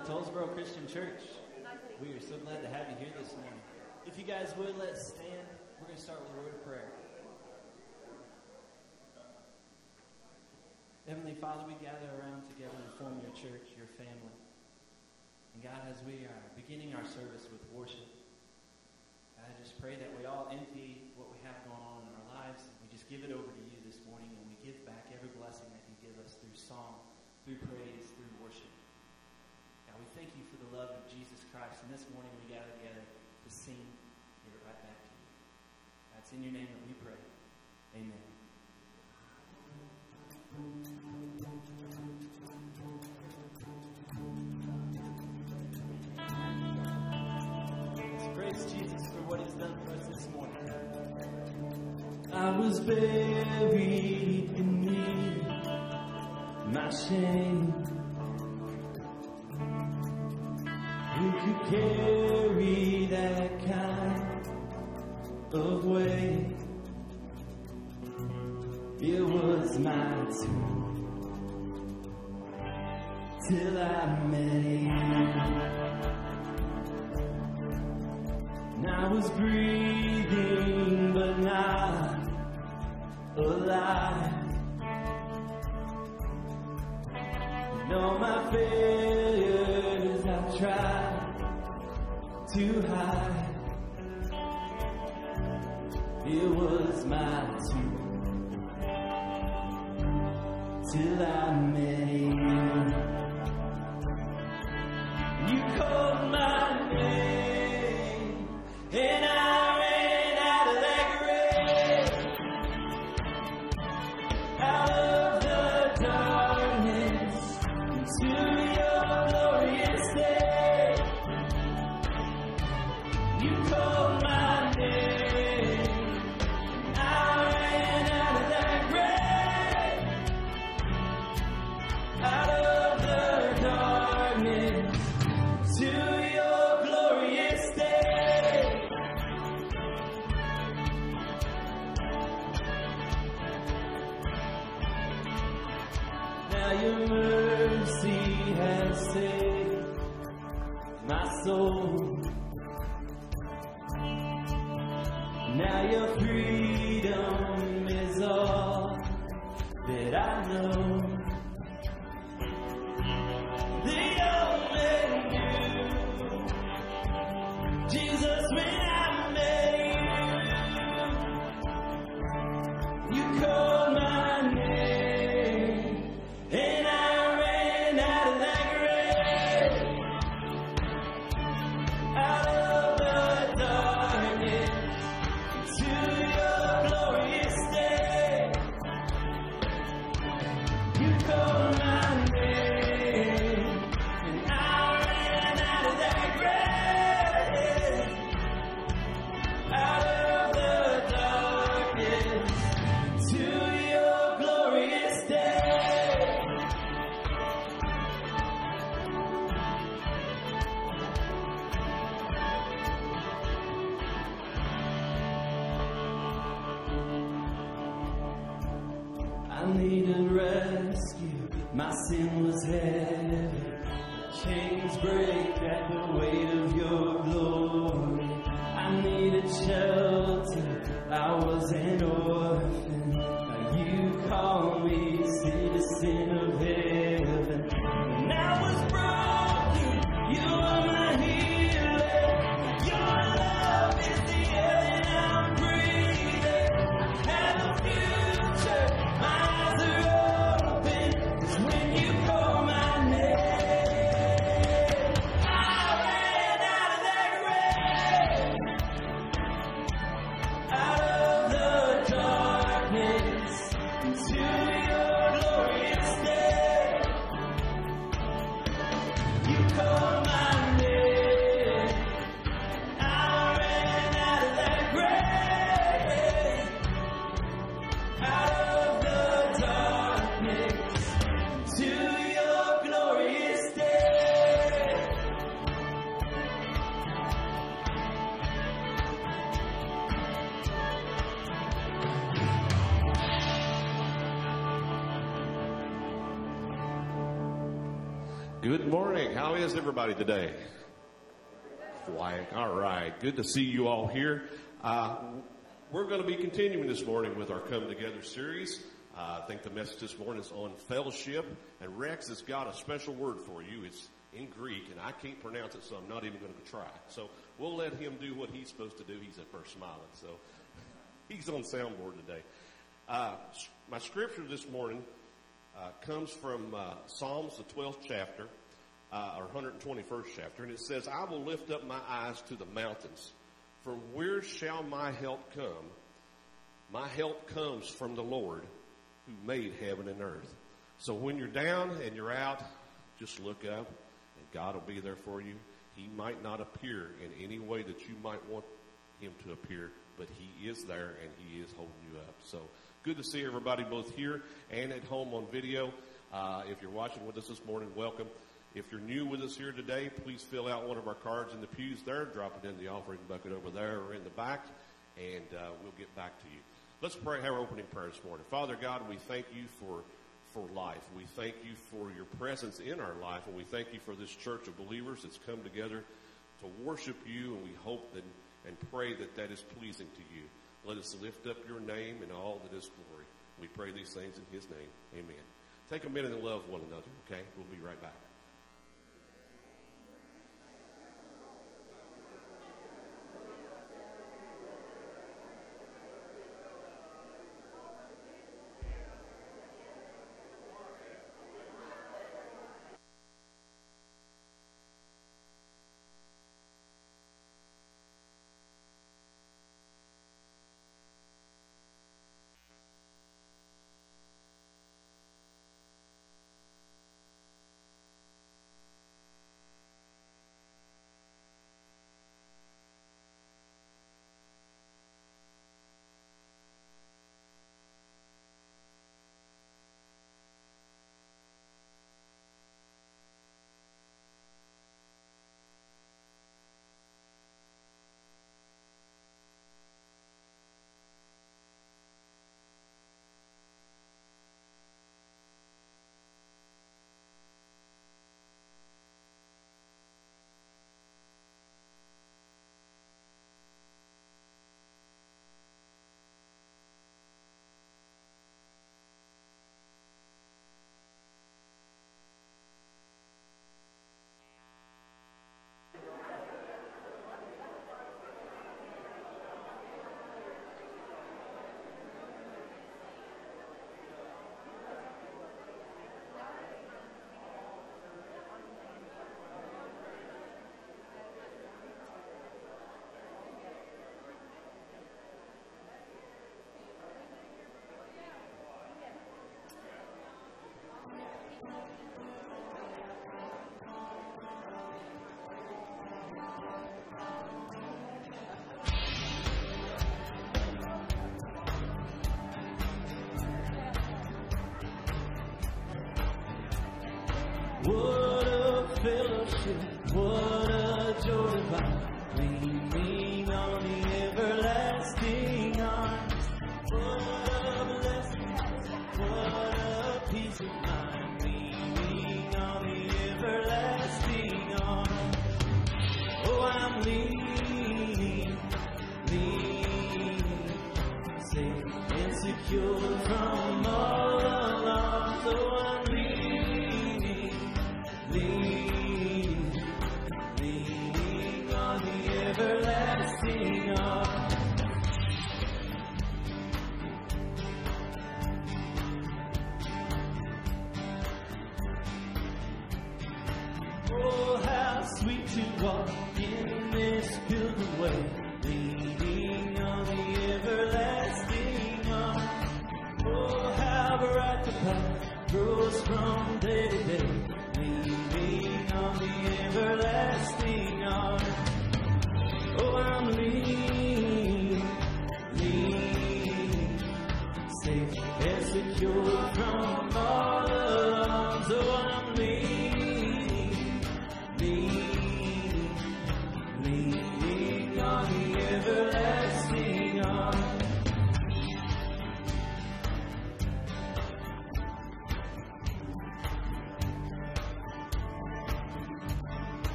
to Tollesboro Christian Church. We are so glad to have you here this morning. If you guys would, let's stand. We're going to start with a word of prayer. Heavenly Father, we gather around together to form your church, your family. And God, as we are beginning our service with worship, I just pray that we all empty what we have going on in our lives. We just give it over to you this morning, and we give back every blessing that you give us through song, through praise, through worship. God, we thank you for the love of Jesus Christ. And this morning we gather together to sing, it right back to you. That's in your name that we pray. Amen. Praise Jesus for what he's done for us this morning. I was buried beneath my shame. Could carry that kind of weight? It was my turn till I met you. And I was breathing, but not alive. And all my failures I tried to high. It was my turn till I met Good morning. How is everybody today? Quiet. All right. Good to see you all here. Uh, we're going to be continuing this morning with our Come Together series. Uh, I think the message this morning is on fellowship, and Rex has got a special word for you. It's in Greek, and I can't pronounce it, so I'm not even going to try. So we'll let him do what he's supposed to do. He's at first smiling, so he's on soundboard today. Uh, my scripture this morning uh, comes from uh, Psalms, the 12th chapter, uh, or 121st chapter, and it says, I will lift up my eyes to the mountains. From where shall my help come? My help comes from the Lord who made heaven and earth. So when you're down and you're out, just look up and God will be there for you. He might not appear in any way that you might want him to appear, but he is there and he is holding you up. So good to see everybody both here and at home on video. Uh, if you're watching with us this morning, welcome. If you're new with us here today, please fill out one of our cards in the pews there, drop it in the offering bucket over there or in the back, and uh, we'll get back to you. Let's pray, our opening prayer this morning. Father God, we thank you for for life. We thank you for your presence in our life, and we thank you for this church of believers that's come together to worship you, and we hope that and pray that that is pleasing to you. Let us lift up your name in all that is glory. We pray these things in his name. Amen. Take a minute and love one another, okay? We'll be right back. What a fellowship, what a joy divine, leaning on the everlasting arms. What a blessing, what a peace of mind, leaning on the everlasting arms. Oh, I'm leaning, leaning, safe and secure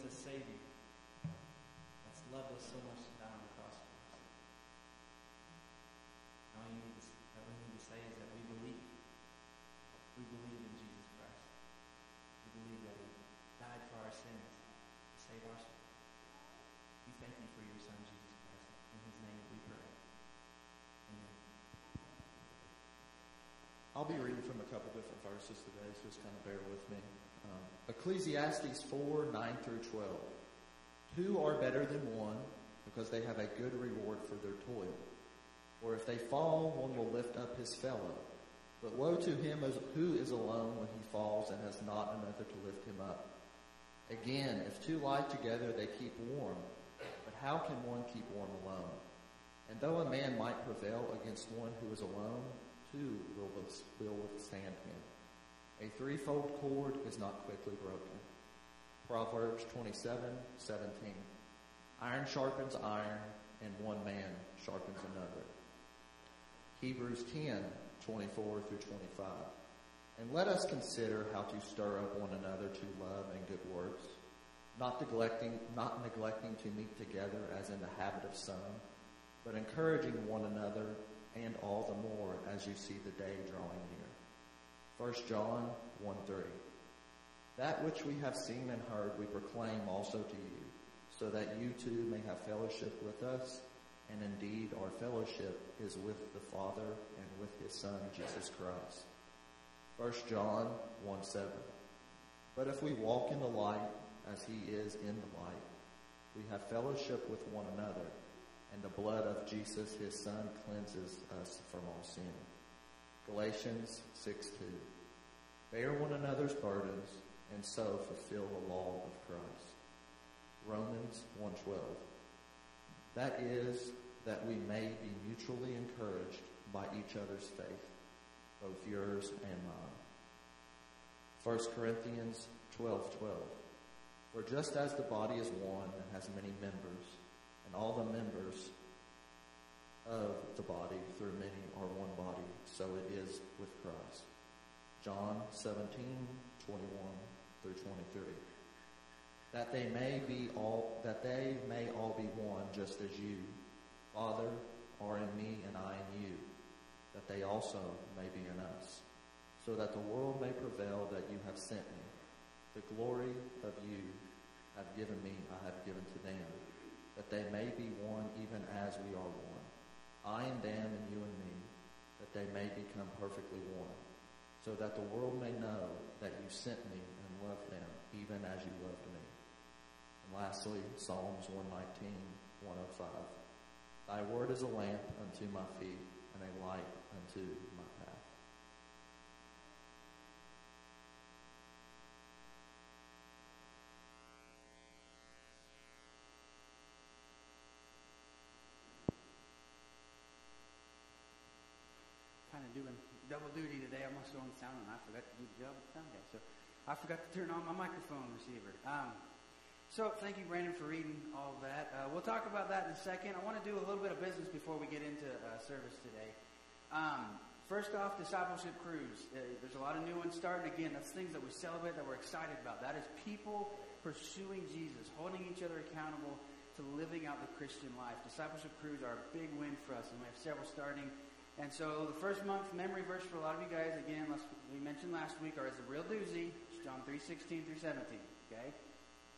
For giving us a Savior that's loved us so much to die on the cross for us. All you need to, all we need to say is that we believe. We believe in Jesus Christ. We believe that He died for our sins to save our souls. We thank you for your Son, Jesus Christ. In His name we pray. Amen. I'll be reading from a couple different verses today, so just kind of bear with me. Um, Ecclesiastes 4 9 through 12. Two are better than one because they have a good reward for their toil. Or if they fall, one will lift up his fellow. But woe to him who is alone when he falls and has not another to lift him up. Again, if two lie together, they keep warm. But how can one keep warm alone? And though a man might prevail against one who is alone, two will withstand him. A threefold cord is not quickly broken. Proverbs 27, 17. Iron sharpens iron, and one man sharpens another. Hebrews 10, 24 through 25. And let us consider how to stir up one another to love and good works, not neglecting, not neglecting to meet together as in the habit of some, but encouraging one another, and all the more as you see the day drawing near. 1 John 1.30 That which we have seen and heard we proclaim also to you, so that you too may have fellowship with us, and indeed our fellowship is with the Father and with his Son, Jesus Christ. 1 John 1 7. But if we walk in the light as he is in the light, we have fellowship with one another, and the blood of Jesus his Son cleanses us from all sin. Galatians 6 2. Bear one another's burdens, and so fulfill the law of Christ. Romans 1:12. That is that we may be mutually encouraged by each other's faith, both yours and mine. 1 Corinthians 12:12. For just as the body is one and has many members, and all the members of the body through many are one body, so it is with Christ. John 17, 21 through 23. That they may be all, that they may all be one, just as you, Father, are in me and I in you, that they also may be in us, so that the world may prevail that you have sent me. The glory of you have given me, I have given to them, that they may be one even as we are one. I and them and you and me, they may become perfectly one, so that the world may know that you sent me and loved them, even as you loved me. And lastly, Psalms 119, 105. Thy word is a lamp unto my feet and a light unto my path. kind of doing double duty today. I'm also on sound, and I forgot to do the job of the sound guy. So I forgot to turn on my microphone receiver. Um, so thank you, Brandon, for reading all of that. Uh, we'll talk about that in a second. I want to do a little bit of business before we get into uh, service today. Um, first off, discipleship crews. Uh, there's a lot of new ones starting. Again, that's things that we celebrate that we're excited about. That is people pursuing Jesus, holding each other accountable to living out the Christian life. Discipleship crews are a big win for us, and we have several starting. And so the first month memory verse for a lot of you guys, again, we mentioned last week, are is a real doozy. John 3, 16 through 17. Okay?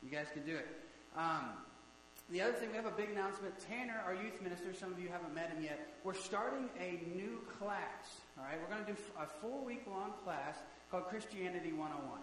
You guys can do it. Um, the other thing, we have a big announcement. Tanner, our youth minister, some of you haven't met him yet. We're starting a new class. All right, we're going to do a four week long class called Christianity 101.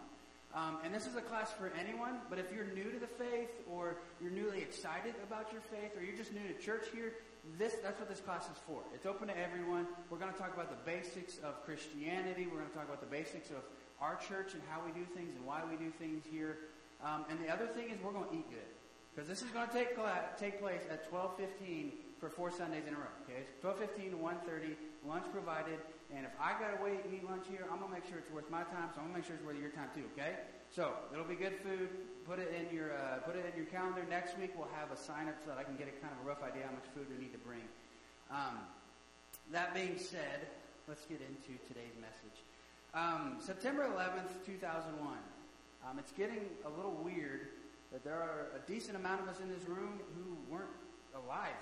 Um, and this is a class for anyone, but if you're new to the faith or you're newly excited about your faith or you're just new to church here, this, that's what this class is for. It's open to everyone. We're going to talk about the basics of Christianity. We're going to talk about the basics of our church and how we do things and why we do things here. Um, and the other thing is we're going to eat good. Because this is going to take, take place at 12.15 for four Sundays in a row. Okay, it's 12.15 to 1.30, lunch provided. And if I got to wait and eat lunch here, I'm going to make sure it's worth my time, so I'm going to make sure it's worth your time too, okay? So, it'll be good food. Put it in your, uh, put it in your calendar. Next week we'll have a sign up so that I can get a kind of a rough idea how much food we need to bring. Um, that being said, let's get into today's message. Um, September 11th, 2001. Um, it's getting a little weird that there are a decent amount of us in this room who weren't alive.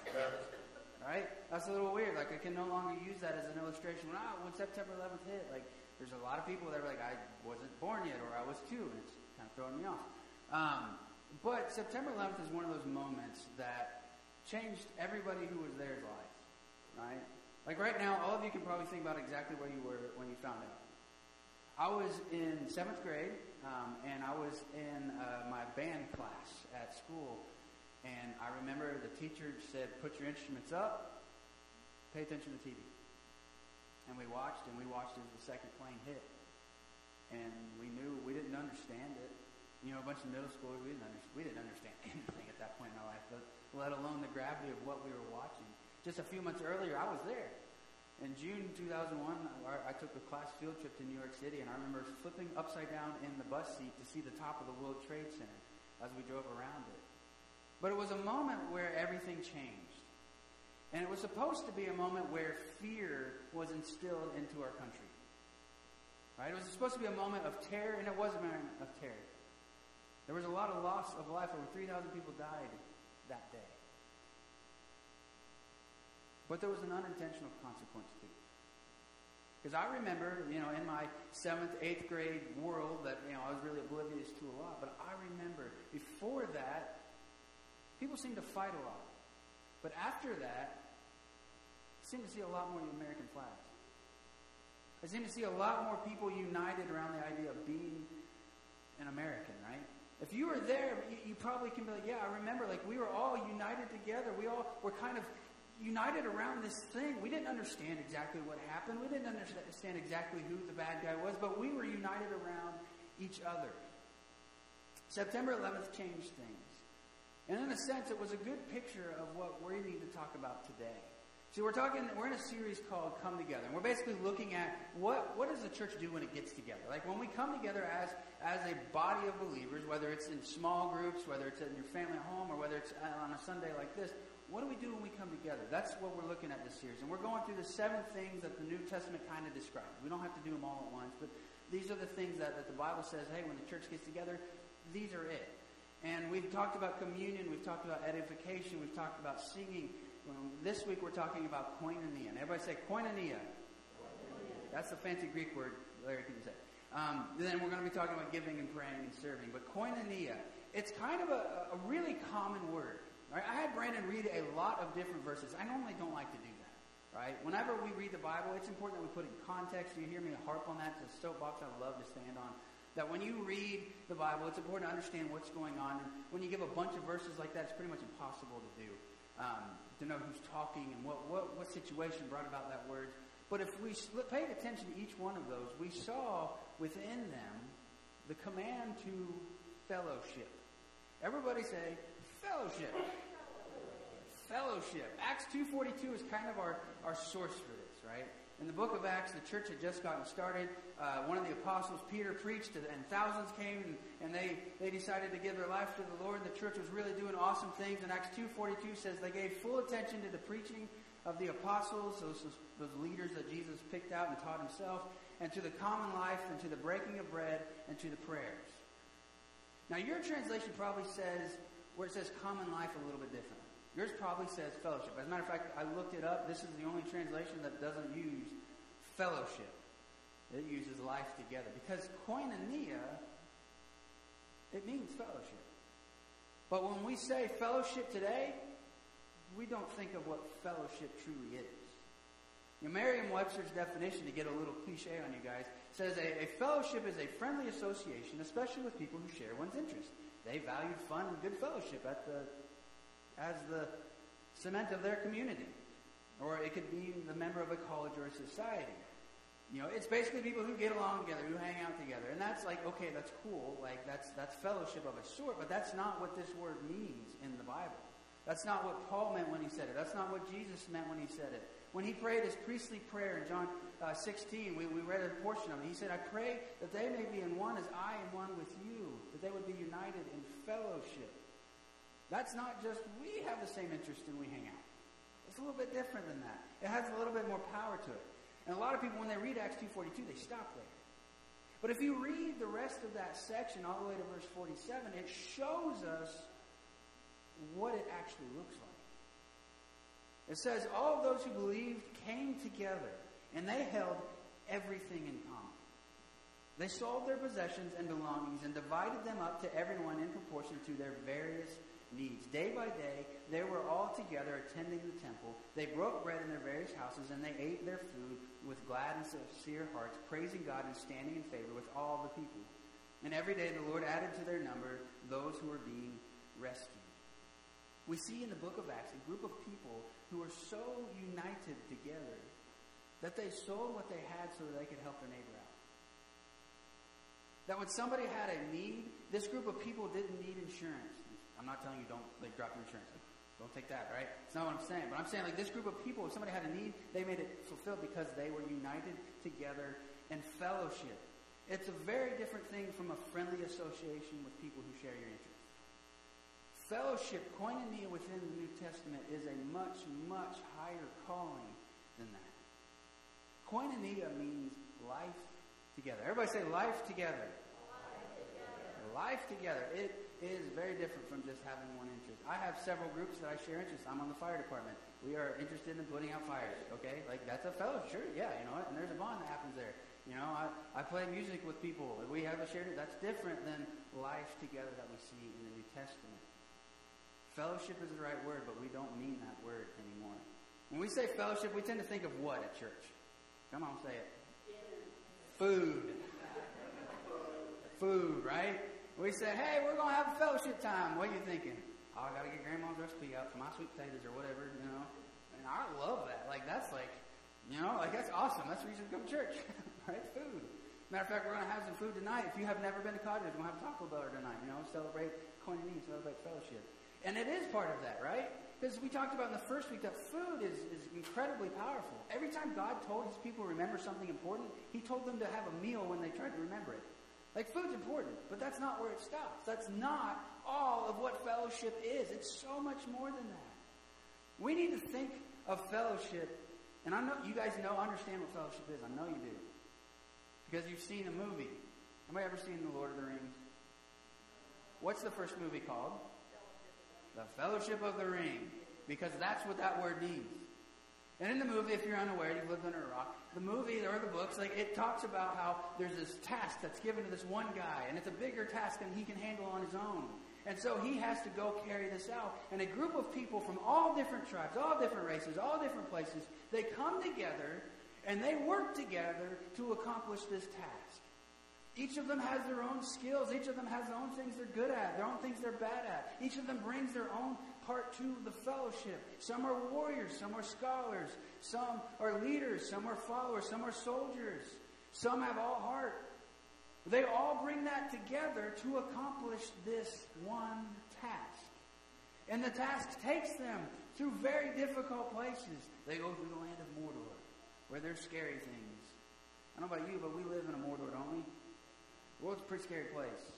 Right? That's a little weird. Like, I can no longer use that as an illustration. When, when September 11th hit, like, there's a lot of people that are like, I wasn't born yet, or I was two, and it's kind of throwing me off. Um, but September 11th is one of those moments that changed everybody who was there's life. Right? Like, right now, all of you can probably think about exactly where you were when you found out. I was in seventh grade, um, and I was in uh, my band class at school, and I remember the teacher said, put your instruments up, pay attention to TV. And we watched, and we watched as the second plane hit. And we knew we didn't understand it. You know, a bunch of middle schoolers, we didn't, under, we didn't understand anything at that point in our life, but let alone the gravity of what we were watching. Just a few months earlier, I was there. In June 2001, I took a class field trip to New York City, and I remember flipping upside down in the bus seat to see the top of the World Trade Center as we drove around it. But it was a moment where everything changed. And it was supposed to be a moment where fear was instilled into our country. Right? It was supposed to be a moment of terror, and it was a moment of terror. There was a lot of loss of life. Over 3,000 people died that day. But there was an unintentional consequence too. Because I remember, you know, in my seventh, eighth grade world that, you know, I was really oblivious to a lot. But I remember before that, People seemed to fight a lot. But after that, I seem to see a lot more American flags. I seem to see a lot more people united around the idea of being an American, right? If you were there, you, you, probably can be like, yeah, I remember, like, we were all united together. We all were kind of united around this thing. We didn't understand exactly what happened. We didn't understand exactly who the bad guy was, but we were united around each other. September 11th changed things. And in a sense, it was a good picture of what we need to talk about today. See, we're talking, we're in a series called Come Together. And we're basically looking at what, what does the church do when it gets together? Like when we come together as, as a body of believers, whether it's in small groups, whether it's in your family home, or whether it's on a Sunday like this, what do we do when we come together? That's what we're looking at this series. And we're going through the seven things that the New Testament kind of describes. We don't have to do them all at once, but these are the things that, that the Bible says, hey, when the church gets together, these are it. And we've talked about communion, we've talked about edification, we've talked about singing. This week we're talking about koinonia. And everybody say koinonia. That's the fancy Greek word Larry can say. Um, then we're going to be talking about giving and praying and serving. But koinonia, it's kind of a, a really common word. Right? I had Brandon read a lot of different verses. I normally don't like to do that. Right? Whenever we read the Bible, it's important that we put it in context. You hear me harp on that. It's a soapbox I love to stand on. That when you read the Bible, it's important to understand what's going on. And when you give a bunch of verses like that, it's pretty much impossible to do. Um, to know who's talking and what, what, what situation brought about that word. But if we paid attention to each one of those, we saw within them the command to fellowship. Everybody say, fellowship. Fellowship. Acts 2.42 is kind of our, our source for this, right? In the book of Acts, the church had just gotten started. Uh, one of the apostles, Peter, preached, and thousands came, and, and they, they decided to give their life to the Lord. The church was really doing awesome things. And Acts 2.42 says they gave full attention to the preaching of the apostles, those, those leaders that Jesus picked out and taught himself, and to the common life, and to the breaking of bread, and to the prayers. Now, your translation probably says, where it says common life a little bit different. Yours probably says fellowship. As a matter of fact, I looked it up. This is the only translation that doesn't use fellowship. It uses life together. Because koinonia, it means fellowship. But when we say fellowship today, we don't think of what fellowship truly is. Know, Merriam-Webster's definition, to get a little cliche on you guys, says a, a fellowship is a friendly association, especially with people who share one's interests. They valued fun and good fellowship at the as the cement of their community. Or it could be the member of a college or a society. You know, it's basically people who get along together, who hang out together. And that's like, okay, that's cool. Like, that's, that's fellowship of a sort, but that's not what this word means in the Bible. That's not what Paul meant when he said it. That's not what Jesus meant when he said it. When he prayed his priestly prayer in John uh, 16, we, we read a portion of it. He said, I pray that they may be in one as I am one with you, that they would be united in fellowship. That's not just we have the same interest and we hang out. It's a little bit different than that. It has a little bit more power to it. And a lot of people, when they read Acts 2.42, they stop there. But if you read the rest of that section all the way to verse 47, it shows us what it actually looks like. It says, All those who believed came together, and they held everything in common. They sold their possessions and belongings and divided them up to everyone in proportion to their various needs. Day by day, they were all together attending the temple. They broke bread in their various houses, and they ate their food with glad and sincere hearts, praising God and standing in favor with all the people. And every day the Lord added to their number those who were being rescued. We see in the book of Acts a group of people who were so united together that they sold what they had so that they could help their neighbor. That when somebody had a need, this group of people didn't need insurance. I'm not telling you don't like drop your insurance. Don't take that, right? It's not what I'm saying. But I'm saying like this group of people, if somebody had a need, they made it fulfilled because they were united together in fellowship. It's a very different thing from a friendly association with people who share your interests. Fellowship, koinonia within the New Testament, is a much, much higher calling than that. Koinonia means life together. Everybody say life together. Life together. Life together. It is very different from just having one interest. I have several groups that I share interests. I'm on the fire department. We are interested in putting out fires. Okay, like that's a fellow. Sure, yeah, you know? And there's a bond that happens there. You know, I, I play music with people. We have a shared. That's different than life together that we see in the New Testament. Fellowship is the right word, but we don't mean that word anymore. When we say fellowship, we tend to think of what at church? Come on, say it. Food. Food, right? We say, hey, we're going to have a fellowship time. What are you thinking? Oh, I got to get grandma's recipe out for my sweet potatoes or whatever, you know. And I love that. Like, that's like, you know, like, that's awesome. That's the reason to come to church, right? Food. Matter of fact, we're going to have some food tonight. If you have never been to Cottage, we're going to have Taco Bell tonight, you know, celebrate koinonia, celebrate fellowship. And it is part of that, right? Because we talked about in the first week that food is, is incredibly powerful. Every time God told his people remember something important, he told them to have a meal when they tried to remember it. Like food's important, but that's not where it stops. That's not all of what fellowship is. It's so much more than that. We need to think of fellowship, and I know you guys know, understand what fellowship is. I know you do. Because you've seen a movie. Have anybody ever seen The Lord of the Rings? What's the first movie called? The Fellowship of the Ring. Because that's what that word means. And in the movie, if you're unaware, you've lived under a rock, the movie or the books, like it talks about how there's this task that's given to this one guy, and it's a bigger task than he can handle on his own. And so he has to go carry this out. And a group of people from all different tribes, all different races, all different places, they come together and they work together to accomplish this task. Each of them has their own skills. Each of them has their own things they're good at, their own things they're bad at. Each of them brings their own part to the fellowship. Some are warriors, some are scholars, some are leaders, some are followers, some are soldiers, some have all heart. They all bring that together to accomplish this one task. And the task takes them through very difficult places. They go through the land of Mordor, where there's scary things. I don't know about you, but we live in a Mordor, don't we? The world's a pretty scary place.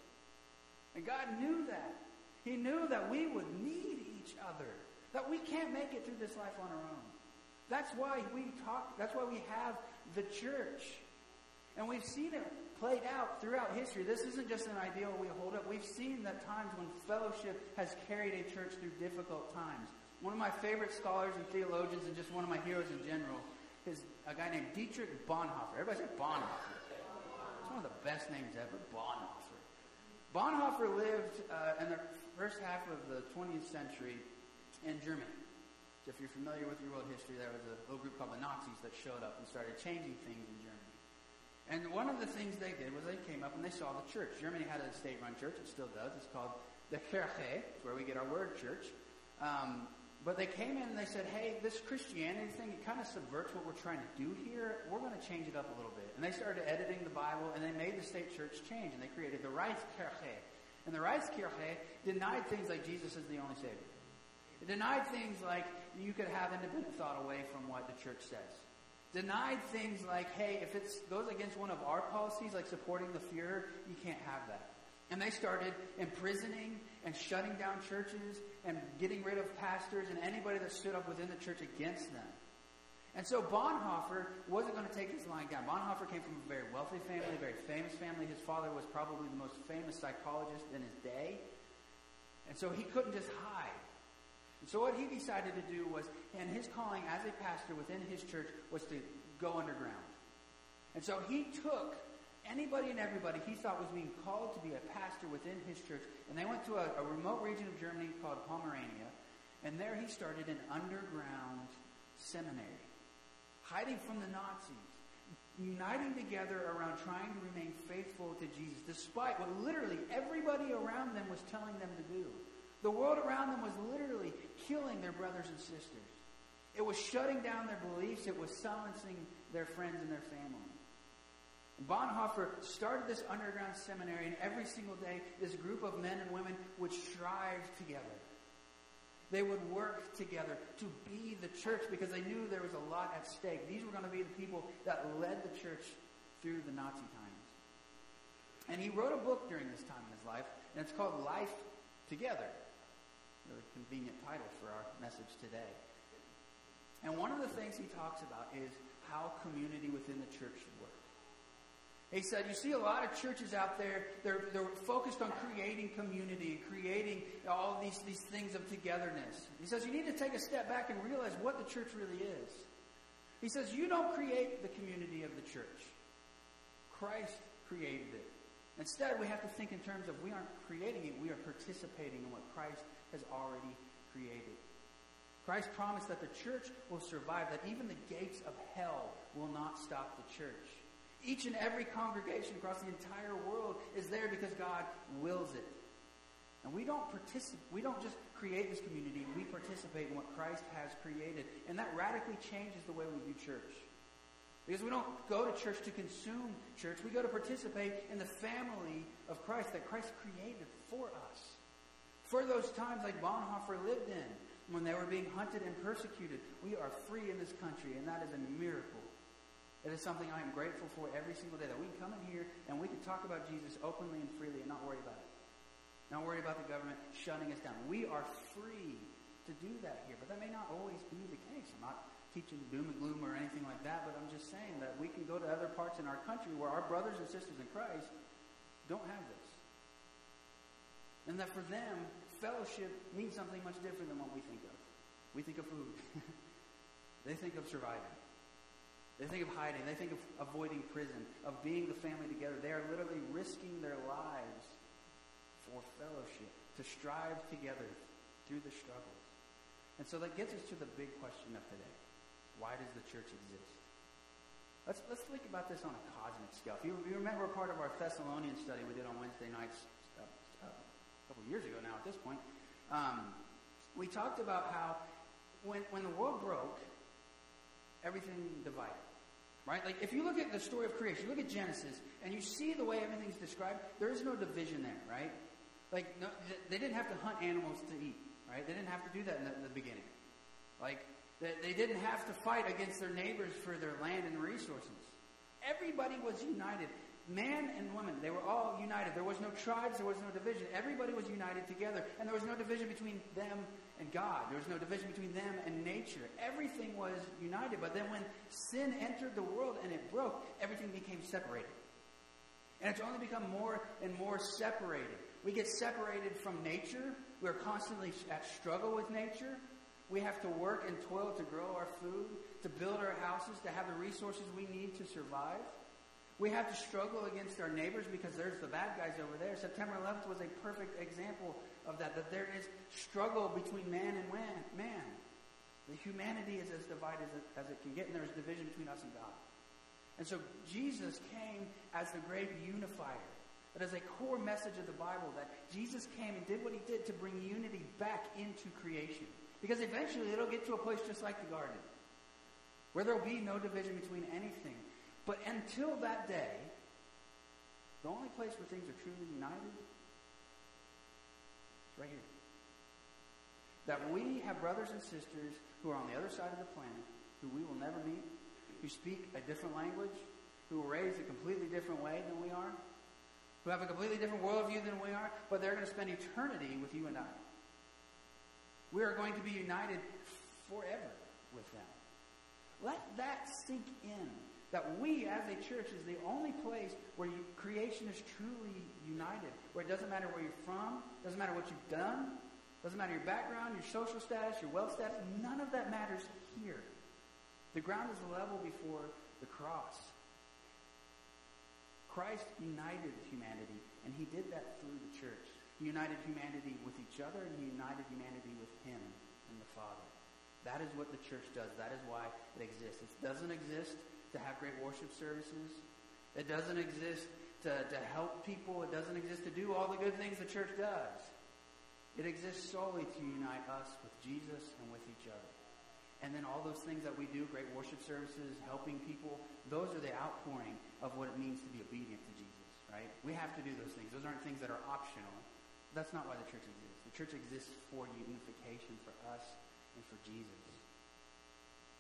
And God knew that. He knew that we would need each other. That we can't make it through this life on our own. That's why we talk, that's why we have the church. And we've seen it played out throughout history. This isn't just an ideal we hold up. We've seen the times when fellowship has carried a church through difficult times. One of my favorite scholars and theologians, and just one of my heroes in general, is a guy named Dietrich Bonhoeffer. Everybody say Bonhoeffer one of the best names ever, Bonhoeffer. Bonhoeffer lived uh, in the first half of the 20th century in Germany. So if you're familiar with your world history, there was a little group called the Nazis that showed up and started changing things in Germany. And one of the things they did was they came up and they saw the church. Germany had a state-run church. It still does. It's called the Kirche. It's where we get our word church. Um, but they came in and they said, hey, this Christianity thing, it kind of subverts what we're trying to do here. We're going to change it up a little bit. And they started editing the Bible and they made the state church change and they created the Reichskirche. And the Reichskirche denied things like Jesus is the only Savior. It denied things like you could have independent thought away from what the church says. Denied things like, hey, if it goes against one of our policies, like supporting the Fuhrer, you can't have that. And they started imprisoning and shutting down churches and getting rid of pastors and anybody that stood up within the church against them. And so Bonhoeffer wasn't going to take his line down. Bonhoeffer came from a very wealthy family, a very famous family. His father was probably the most famous psychologist in his day. And so he couldn't just hide. And so what he decided to do was, and his calling as a pastor within his church was to go underground. And so he took anybody and everybody he thought was being called to be a pastor within his church, and they went to a, a remote region of Germany called Pomerania, and there he started an underground seminary, hiding from the Nazis, uniting together around trying to remain faithful to Jesus, despite what literally everybody around them was telling them to do. The world around them was literally killing their brothers and sisters. It was shutting down their beliefs. It was silencing their friends and their family. Bonhoeffer started this underground seminary, and every single day, this group of men and women would strive together. They would work together to be the church because they knew there was a lot at stake. These were going to be the people that led the church through the Nazi times. And he wrote a book during this time in his life, and it's called Life Together. Really convenient title for our message today. And one of the things he talks about is how community within the church should work. He said, you see a lot of churches out there, they're, they're focused on creating community, creating all these, these things of togetherness. He says, you need to take a step back and realize what the church really is. He says, you don't create the community of the church. Christ created it. Instead, we have to think in terms of we aren't creating it, we are participating in what Christ has already created. Christ promised that the church will survive, that even the gates of hell will not stop the church. Each and every congregation across the entire world is there because God wills it. And we don't participate, we don't just create this community, we participate in what Christ has created. And that radically changes the way we view church. Because we don't go to church to consume church, we go to participate in the family of Christ that Christ created for us. For those times like Bonhoeffer lived in, when they were being hunted and persecuted, we are free in this country, and that is a miracle. It is something I am grateful for every single day that we can come in here and we can talk about Jesus openly and freely and not worry about it. Not worry about the government shutting us down. We are free to do that here, but that may not always be the case. I'm not teaching doom and gloom or anything like that, but I'm just saying that we can go to other parts in our country where our brothers and sisters in Christ don't have this. And that for them, fellowship means something much different than what we think of. We think of food. they think of surviving. They think of hiding. They think of avoiding prison, of being the family together. They are literally risking their lives for fellowship, to strive together through the struggles. And so that gets us to the big question of today. Why does the church exist? Let's, let's think about this on a cosmic scale. If you, you remember part of our Thessalonian study we did on Wednesday nights uh, uh, a couple years ago now at this point, um, we talked about how when, when the world broke, everything divided. Right? Like, if you look at the story of creation, you look at Genesis, and you see the way everything's described, there is no division there, right? Like, no, they didn't have to hunt animals to eat, right? They didn't have to do that in the, in the beginning. Like, they, they didn't have to fight against their neighbors for their land and resources. Everybody was united. Man and woman, they were all united. There was no tribes, there was no division. Everybody was united together. And there was no division between them and God. There was no division between them and nature. Everything was united. But then when sin entered the world and it broke, everything became separated. And it's only become more and more separated. We get separated from nature. We're constantly at struggle with nature. We have to work and toil to grow our food, to build our houses, to have the resources we need to survive. We have to struggle against our neighbors because there's the bad guys over there. September 11th was a perfect example of that, that there is struggle between man and man. The humanity is as divided as it can get, and there is division between us and God. And so Jesus came as the great unifier. That is a core message of the Bible that Jesus came and did what he did to bring unity back into creation. Because eventually it'll get to a place just like the garden, where there will be no division between anything. But until that day, the only place where things are truly united right here. That we have brothers and sisters who are on the other side of the planet, who we will never meet, who speak a different language, who were raised a completely different way than we are, who have a completely different worldview than we are, but they're going to spend eternity with you and I. We are going to be united forever with them. Let that sink in. That we, as a church, is the only place where you, creation is truly united. Where it doesn't matter where you're from, doesn't matter what you've done, doesn't matter your background, your social status, your wealth status. None of that matters here. The ground is level before the cross. Christ united humanity, and he did that through the church. He united humanity with each other, and he united humanity with him and the Father. That is what the church does. That is why it exists. It doesn't exist to have great worship services. It doesn't exist to, to help people. It doesn't exist to do all the good things the church does. It exists solely to unite us with Jesus and with each other. And then all those things that we do, great worship services, helping people, those are the outpouring of what it means to be obedient to Jesus, right? We have to do those things. Those aren't things that are optional. That's not why the church exists. The church exists for unification for us and for Jesus.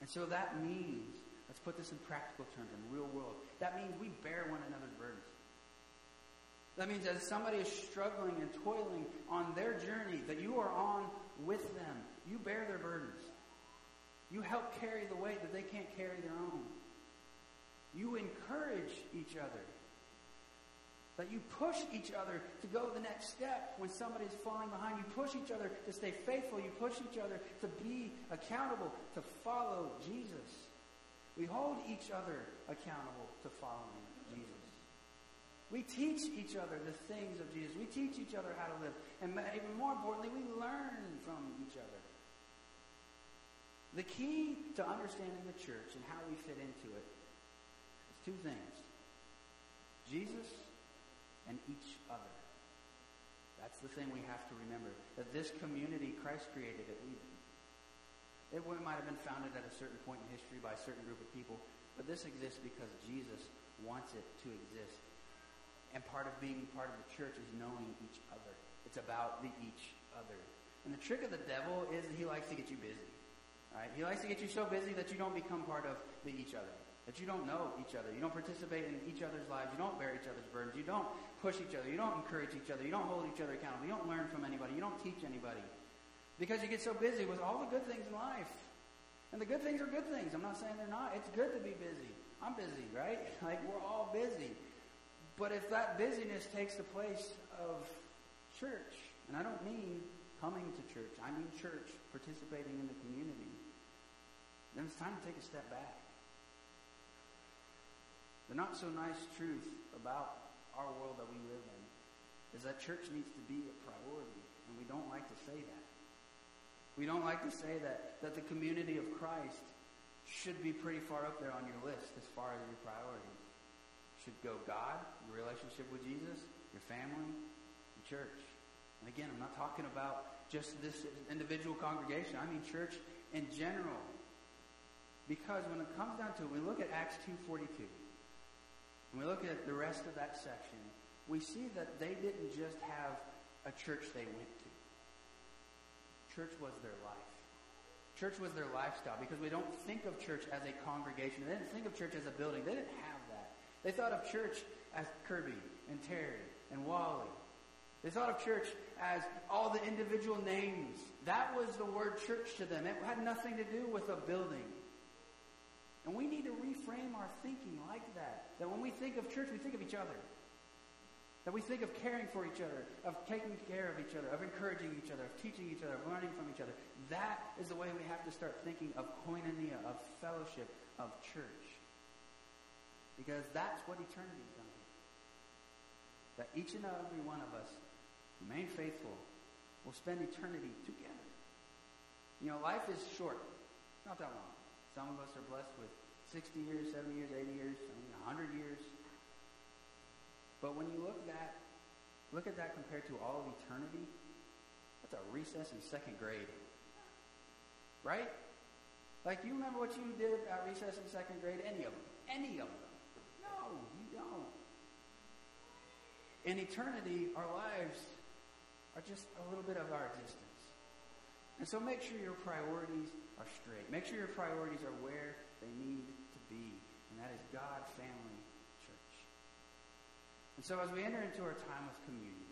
And so that means Let's put this in practical terms, in real world. That means we bear one another's burdens. That means as somebody is struggling and toiling on their journey that you are on with them, you bear their burdens. You help carry the weight that they can't carry their own. You encourage each other. That you push each other to go the next step when somebody is falling behind. You push each other to stay faithful. You push each other to be accountable, to follow Jesus. We hold each other accountable to following. We teach each other the things of Jesus. We teach each other how to live. And even more importantly, we learn from each other. The key to understanding the church and how we fit into it is two things Jesus and each other. That's the thing we have to remember. That this community Christ created at Eden it might have been founded at a certain point in history by a certain group of people, but this exists because Jesus wants it to exist. And part of being part of the church is knowing each other. It's about the each other. And the trick of the devil is that he likes to get you busy. Right? He likes to get you so busy that you don't become part of the each other. That you don't know each other. You don't participate in each other's lives. You don't bear each other's burdens. You don't push each other. You don't encourage each other. You don't hold each other accountable. You don't learn from anybody. You don't teach anybody. Because you get so busy with all the good things in life. And the good things are good things. I'm not saying they're not. It's good to be busy. I'm busy, right? Like, we're all busy. But if that busyness takes the place of church, and I don't mean coming to church, I mean church, participating in the community, then it's time to take a step back. The not so nice truth about our world that we live in is that church needs to be a priority, and we don't like to say that. We don't like to say that, that the community of Christ should be pretty far up there on your list as far as your priorities. Should go God, your relationship with Jesus, your family, and church. And again, I'm not talking about just this individual congregation. I mean church in general. Because when it comes down to it, we look at Acts 2.42, and we look at the rest of that section, we see that they didn't just have a church they went to church was their life. Church was their lifestyle because we don't think of church as a congregation. They didn't think of church as a building. They didn't have. They thought of church as Kirby and Terry and Wally. They thought of church as all the individual names. That was the word church to them. It had nothing to do with a building. And we need to reframe our thinking like that. That when we think of church, we think of each other. That we think of caring for each other, of taking care of each other, of encouraging each other, of teaching each other, of learning from each other. That is the way we have to start thinking of koinonia, of fellowship, of church. Because that's what eternity is going to be. That each and every one of us, remain faithful, will spend eternity together. You know, life is short. It's not that long. Some of us are blessed with 60 years, 70 years, 80 years, 100 years. But when you look at that, look at that compared to all of eternity, that's a recess in second grade. Right? Like, you remember what you did at recess in second grade? Any of them. Any of them. No, you don't. In eternity, our lives are just a little bit of our existence. And so make sure your priorities are straight. Make sure your priorities are where they need to be. And that is God, family, church. and so as we enter into our time of communion,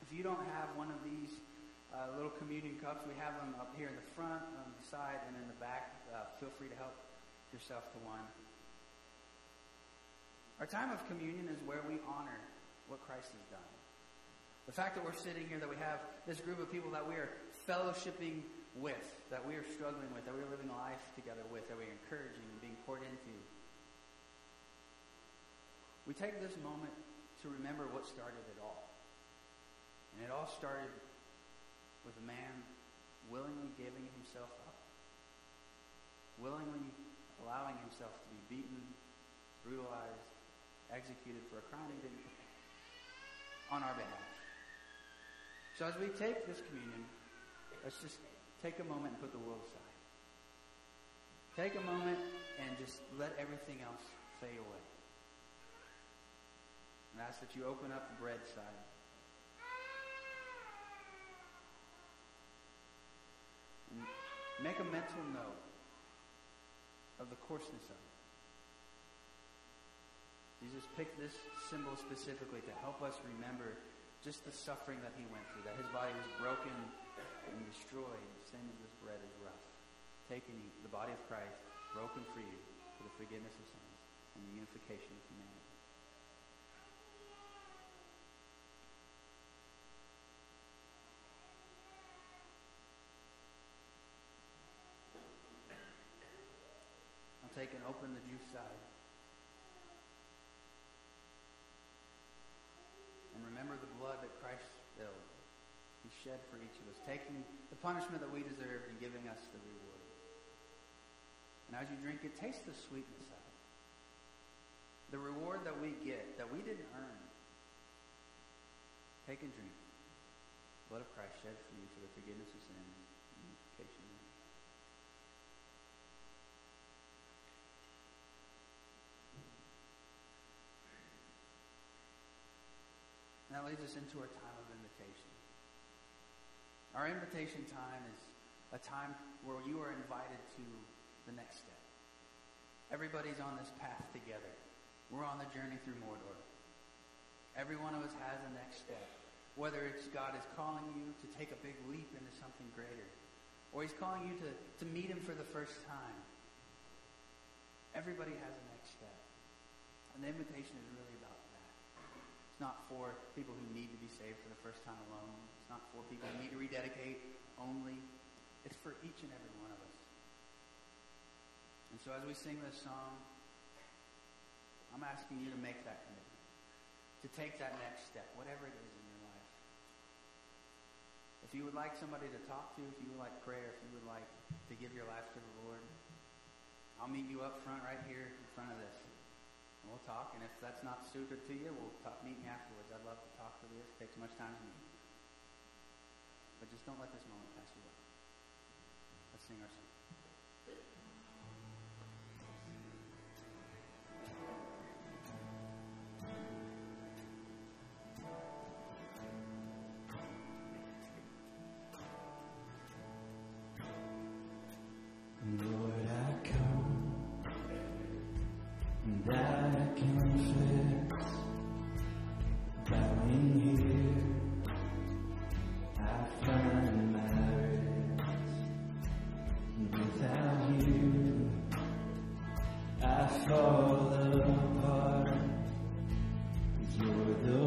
if you don't have one of these uh, little communion cups, we have them up here in the front, on the side, and in the back. Uh, feel feel free to help yourself to one. Our time of communion is where we honor what Christ has done. The fact that we're sitting here, that we have this group of people that we are fellowshipping with, that we are struggling with, that we're living life together with, that we're encouraging and being poured into. We take this moment to remember what started it all. And it all started with a man willingly giving himself up, willingly allowing himself to be beaten, brutalized, executed for a crime he didn't commit on our behalf. So as we take this communion, let's just take a moment and put the world aside. Take a moment and just let everything else fade away. And ask that you open up the bread side. And make a mental note of the coarseness of it. Jesus picked this symbol specifically to help us remember just the suffering that he went through, that his body was broken and destroyed, the same as this bread is rough. Take and eat the body of Christ, broken for you, for the forgiveness of sins and the unification of humanity. I'll take and open the juice side. And remember the blood that Christ spilled. He shed for each of us, taking the punishment that we deserved and giving us the reward. And as you drink it, taste the sweetness of it. The reward that we get, that we didn't earn. Take and drink. Blood of Christ shed for you for the forgiveness of sins and unification. And that leads us into our time. Our invitation time is a time where you are invited to the next step. Everybody's on this path together. We're on the journey through Mordor. Every one of us has a next step. Whether it's God is calling you to take a big leap into something greater, or He's calling you to, to meet Him for the first time. Everybody has a next step. And the invitation is. It's not for people who need to be saved for the first time alone. It's not for people who need to rededicate only. It's for each and every one of us. And so as we sing this song, I'm asking you to make that commitment. To take that next step, whatever it is in your life. If you would like somebody to talk to, if you would like prayer, if you would like to give your life to the Lord, I'll meet you up front right here in front of this. We'll talk, and if that's not suited to you, we'll talk, meet me afterwards. I'd love to talk to you. It takes much time to meet. But just don't let this moment pass you by. Let's sing our song. Fall apart. You're the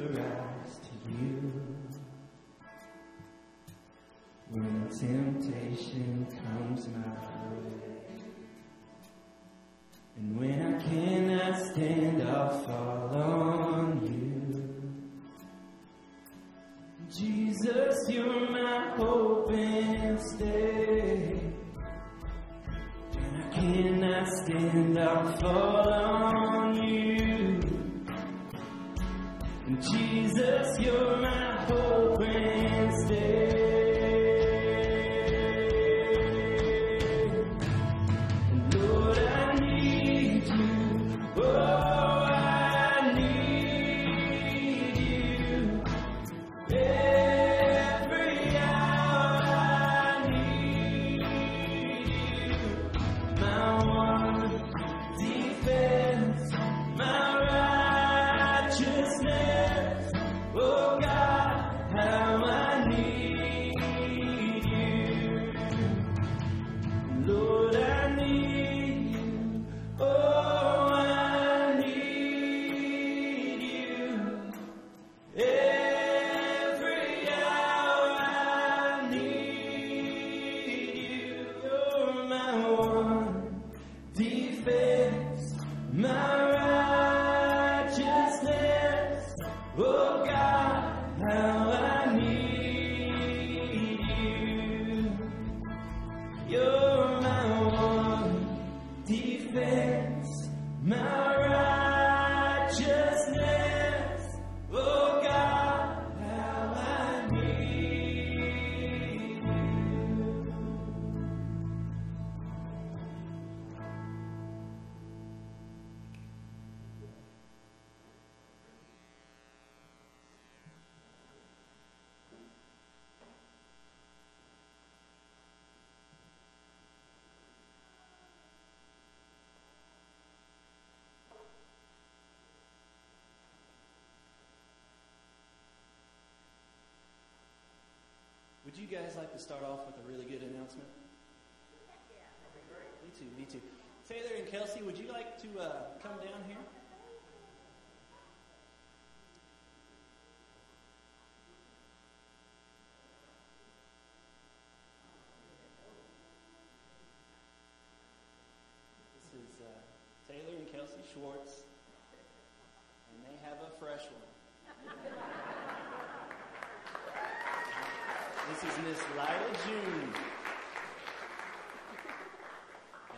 rise to you. When temptation comes my way, and when I cannot stand, I'll fall on you. Jesus, you're my hope and stay. When I cannot stand, I'll fall on you. Jesus, you're my hope and stay. You're you guys like to start off with a really good announcement? Yeah, Me too, me too. Taylor and Kelsey, would you like to uh, come down here? This is uh, Taylor and Kelsey Schwartz, and they have a fresh one. This is Miss Lila June.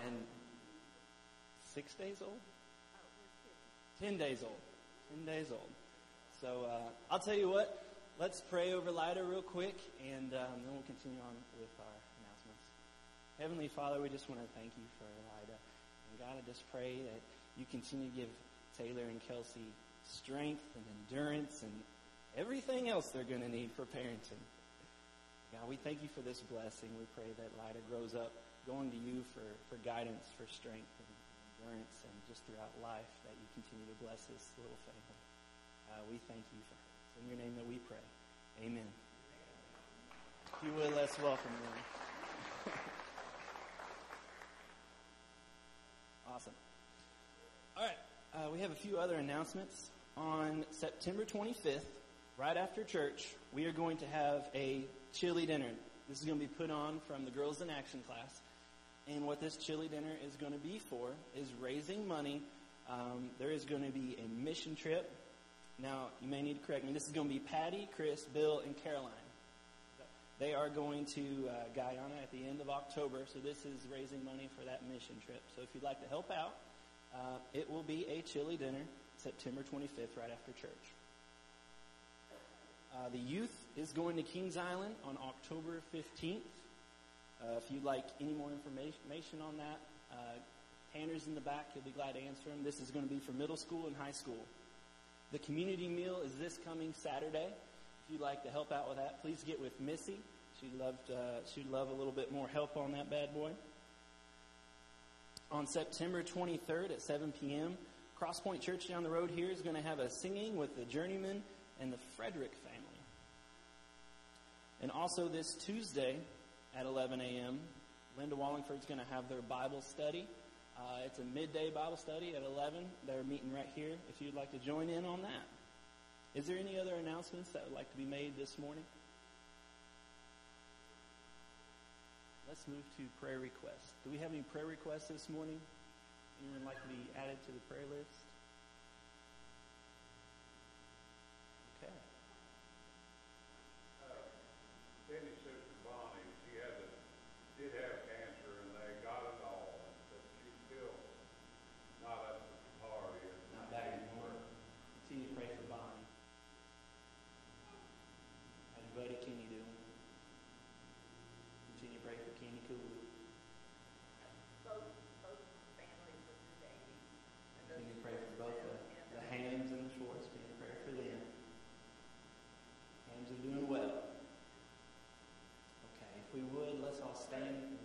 And six days old? Ten days old. Ten days old. So uh, I'll tell you what, let's pray over Lida real quick, and um, then we'll continue on with our announcements. Heavenly Father, we just want to thank you for Lida. And God, I just pray that you continue to give Taylor and Kelsey strength and endurance and everything else they're going to need for parenting. God, we thank you for this blessing. We pray that Lida grows up going to you for, for guidance, for strength, and endurance, and just throughout life that you continue to bless this little family. Uh, we thank you for her. It's in your name that we pray. Amen. If you will, let's welcome them. awesome. All right. Uh, we have a few other announcements. On September 25th, right after church, we are going to have a chili dinner. This is going to be put on from the Girls in Action class. And what this chili dinner is going to be for is raising money. Um, there is going to be a mission trip. Now, you may need to correct me. This is going to be Patty, Chris, Bill, and Caroline. They are going to uh, Guyana at the end of October, so this is raising money for that mission trip. So if you'd like to help out, uh, it will be a chili dinner September 25th, right after church. Uh, the youth is going to Kings Island on October 15th. Uh, if you'd like any more information on that, uh, Tanner's in the back. He'll be glad to answer them. This is going to be for middle school and high school. The community meal is this coming Saturday. If you'd like to help out with that, please get with Missy. She'd love, uh, she'd love a little bit more help on that bad boy. On September 23rd at 7 p.m., Crosspoint Church down the road here is going to have a singing with the Journeyman and the Frederick family. And also this Tuesday at 11 a.m., Linda Wallingford's going to have their Bible study. Uh, it's a midday Bible study at 11. They're meeting right here if you'd like to join in on that. Is there any other announcements that would like to be made this morning? Let's move to prayer requests. Do we have any prayer requests this morning? Anyone like to be added to the prayer list? Okay. Cindy's sister Bonnie, she had a, did have cancer and they got it all, but she's still not up to par yet. Not back anymore. Continue to pray for Bonnie. How's your buddy Kenny doing? Continue to pray for Kenny Cooley. Continue to pray for both the, the Hams and the Schwartz. Continue to pray for them. Hams are doing well. Okay, if we would, let's all stand. and-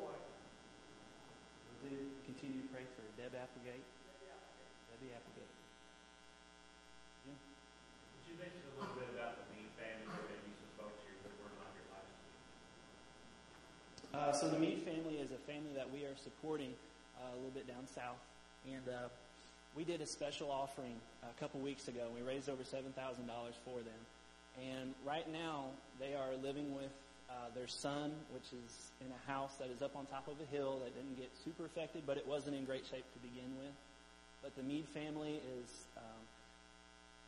Deb Applegate. We do continue to pray for Deb Applegate. Debbie Applegate. Jim? Could you mention a little bit about the Mead family? There may be some folks here that were not here last week. Uh, so the Mead family is a family that we are supporting uh, a little bit down south, and uh, we did a special offering a couple weeks ago. We raised over seven thousand dollars for them, and right now they are living with uh, their son, which is in a house that is up on top of a hill that didn't get super affected, but it wasn't in great shape to begin with. But the Mead family is. Um,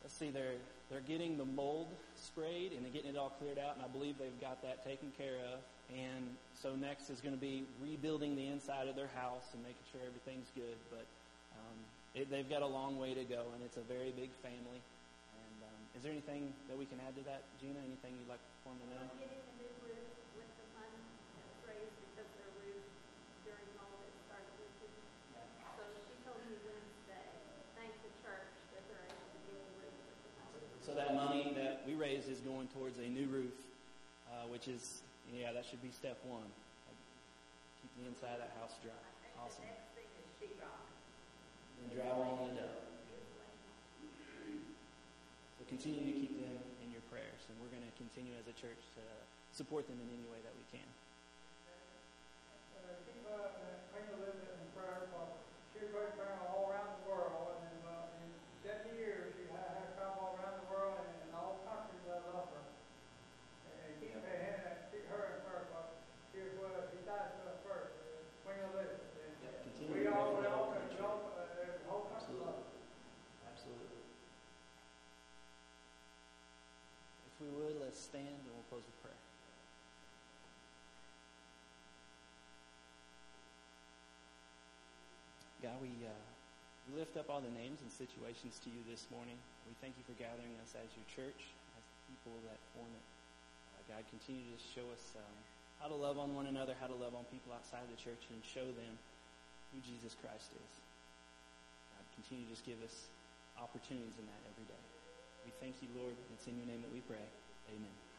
let's see, they're they're getting the mold sprayed and they're getting it all cleared out, and I believe they've got that taken care of. And so next is going to be rebuilding the inside of their house and making sure everything's good. But um, it, they've got a long way to go, and it's a very big family. And um, is there anything that we can add to that, Gina? Anything you'd like for them to know? Getting a new roof with the money that was raised because their roof during all this started leaking. So she told me Wednesday, thank the church that they're able to get a roof with the money. So that money that we raised is going towards a new roof, uh, which is yeah, that should be step one. Keep the inside of that house dry. Awesome. Next thing is sheetrock. And drywall on the dub. So continue to keep them in your prayers, and we're going to continue as a church to support them in any way that we can. keep uh, was all around the world, and uh, in 70 years she had, had traveled all around the world and in all countries that love her. And keep her, in- keep her in prayer for she was she died to us first, uh, Queen Elizabeth. And Yep, continue we to pray all for we the all whole can country. go, uh, the whole country love her. Absolutely. If we would, let's stand and we'll close with prayer. God, we, uh, lift up all the names and situations to you this morning. We thank you for gathering us as your church, as the people that form it. Uh, God, continue to show us um, how to love on one another, how to love on people outside of the church, and show them who Jesus Christ is. God, continue to just give us opportunities in that every day. We thank you, Lord. It's in your name that we pray. Amen.